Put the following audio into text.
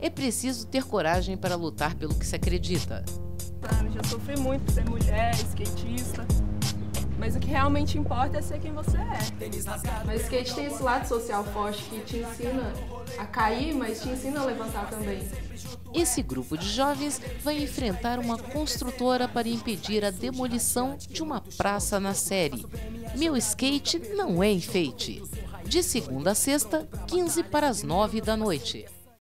é preciso ter coragem para lutar pelo que se acredita. Claro, já sofri muito por ser mulher, skatista. Mas o que realmente importa é ser quem você é. Mas skate tem esse lado social forte que te ensina a cair, mas te ensina a levantar também. Esse grupo de jovens vai enfrentar uma construtora para impedir a demolição de uma praça na série. Meu skate não é enfeite. De segunda a sexta, 15 para as 9 da noite.